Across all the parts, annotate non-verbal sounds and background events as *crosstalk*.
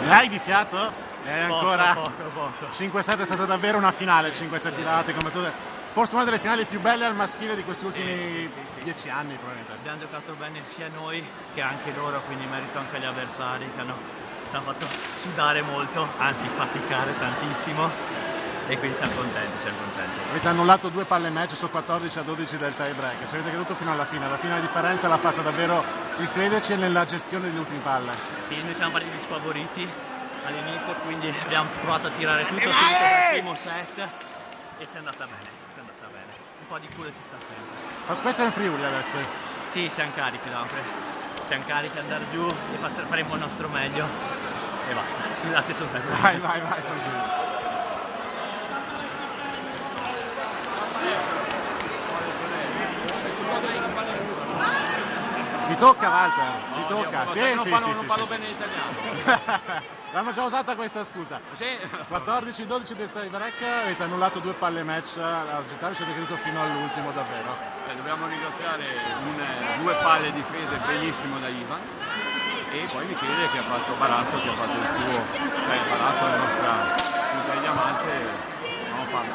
Ne hai di fiato? E ancora Poco, poco, poco. 5-7 è stata davvero una finale, 5-7 tirate come tutte. Forse una delle finali più belle al maschile di questi ultimi Sì, sì, sì. 10 anni probabilmente. Abbiamo giocato bene sia noi che anche loro, quindi merito anche agli avversari che hanno, ci hanno fatto sudare molto, anzi faticare tantissimo e quindi siamo contenti, siamo contenti. Avete annullato due palle match sul 14 a 12 del tie break, ci avete creduto fino alla fine, alla fine la differenza l'ha fatta davvero il crederci nella gestione delle ultime palle. Sì, noi siamo partiti sfavoriti all'inizio, quindi abbiamo provato a tirare tutto subito dal primo set e si è andata bene, si è andata bene. Un po' di culo ci sta sempre. Aspetta in Friuli adesso. Sì, siamo carichi Lampre, siamo carichi ad andare giù e faremo il nostro meglio e basta. Grazie sul pezzo. Vai, vai, vai. Tocca Walter, mi tocca. Sì, sì, non sì, non parlo bene l'italiano. *laughs* sì. L'hanno già usata questa scusa. Sì, 14-12 del tie break, avete annullato due palle match all'Argentari, ci avete creduto fino all'ultimo davvero. eh, dobbiamo ringraziare un- due palle difese benissimo da Ivan e poi Michele che ha fatto Baratto, che ha fatto il suo, cioè Baratto è la nostra punta di diamante, non farlo.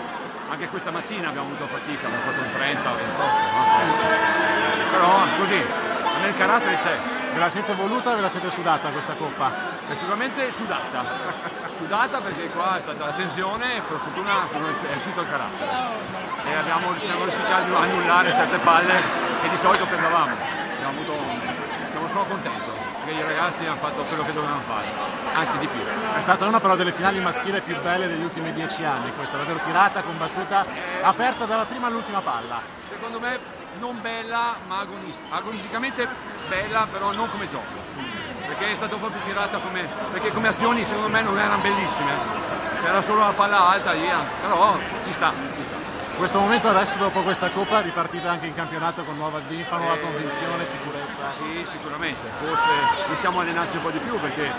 Anche questa mattina abbiamo avuto fatica, abbiamo fatto un 30 28, no? però così, nel carattere c'è. Ve la siete voluta e ve la siete sudata questa coppa? È sicuramente sudata, sudata perché qua è stata la tensione e per fortuna è uscito il carattere. E abbiamo, siamo riusciti a annullare certe palle che di solito perdevamo. Abbiamo avuto, siamo- sono contento perché i ragazzi hanno fatto quello che dovevano fare, anche di più. È stata una però delle finali maschili più belle degli ultimi dieci anni, questa davvero tirata, combattuta, aperta dalla prima all'ultima palla. Secondo me non bella ma agonistica, agonisticamente bella però non come gioco. Perché è stata proprio tirata come. perché come azioni secondo me non erano bellissime. Era solo la palla alta via, però ci sta, ci sta. In questo momento adesso dopo questa coppa ripartite anche in campionato con nuova linfa, nuova convinzione, sicurezza. Sì, sicuramente. Forse possiamo allenarci un po' di più perché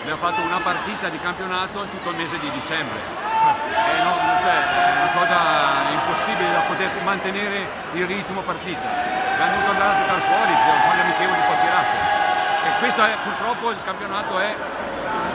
abbiamo fatto una partita di campionato tutto il mese di dicembre. E no, cioè, è una cosa impossibile da poter mantenere il ritmo partita. Dovuto andare a giocare fuori con le amichevoli po' tirate. E questo è purtroppo il campionato è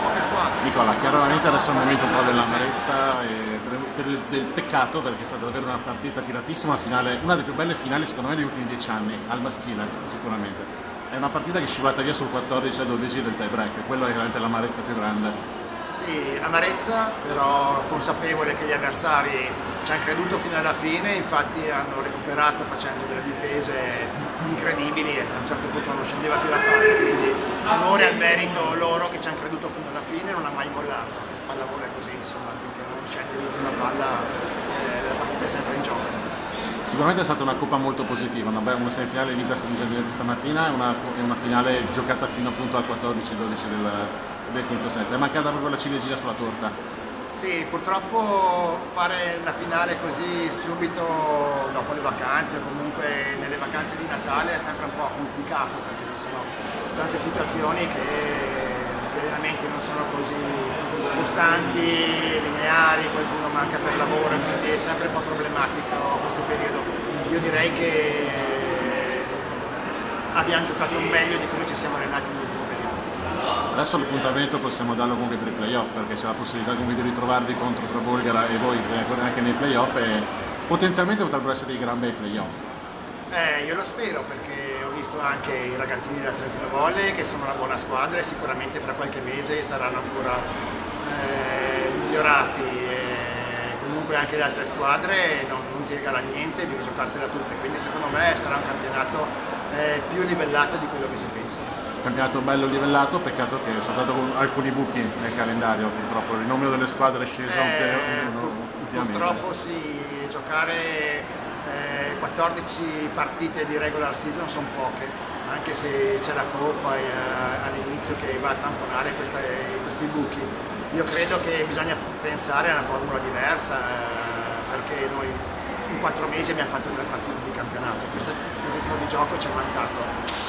poche squadre. Nicola, chiaramente adesso è il momento un po' dell'amarezza e il- del peccato perché è stata davvero una partita tiratissima, finale, una delle più belle finali secondo me degli ultimi dieci anni, al maschile sicuramente. È una partita che è scivolata via sul 14 a 12 del tie break, quello è veramente l'amarezza più grande. Sì, amarezza, però consapevole che gli avversari ci hanno creduto fino alla fine, infatti hanno recuperato facendo delle difese incredibili e a un certo punto non scendeva più la palla, quindi onore al merito loro che ci hanno creduto fino alla fine non ha mai mollato. Il pallavolo è così, insomma, finché non scende l'ultima palla eh, la partita è sempre in gioco. Sicuramente è stata una coppa molto positiva, una, bella- una semifinale vinta stringentemente stamattina e una, una finale giocata fino appunto al 14-12 del, del quinto set. È mancata proprio la ciliegina sulla torta. Sì, purtroppo fare la finale così subito dopo le vacanze, comunque nelle vacanze di Natale è sempre un po' complicato perché ci sono tante situazioni che gli allenamenti non sono così costanti, lineari, qualcuno manca per lavoro, quindi è sempre un po' problematico questo periodo. Io direi che abbiamo giocato meglio di come ci siamo allenati periodo. Adesso l'appuntamento possiamo darlo comunque per i playoff perché c'è la possibilità comunque di ritrovarvi contro tra Bolgara e voi anche nei playoff e potenzialmente potrebbero essere dei gran bei playoff. Eh, io lo spero perché ho visto anche i ragazzini della Trentino Volley che sono una buona squadra e sicuramente fra qualche mese saranno ancora eh, migliorati. E comunque anche le altre squadre non, non ti regala niente, devi giocartela tutte, quindi secondo me sarà un campionato eh, più livellato di quello che si pensa. Campionato bello livellato, peccato che sono stati alcuni buchi nel calendario purtroppo, il numero delle squadre è sceso Eh, ultimo- pur- purtroppo sì, giocare eh, 14 partite di regular season sono poche, anche se c'è la Coppa eh, all'inizio che va a tamponare queste- questi buchi. Io credo che bisogna pensare a una formula diversa eh, perché noi in quattro mesi abbiamo fatto tre partite di campionato, questo ritmo di gioco ci è mancato.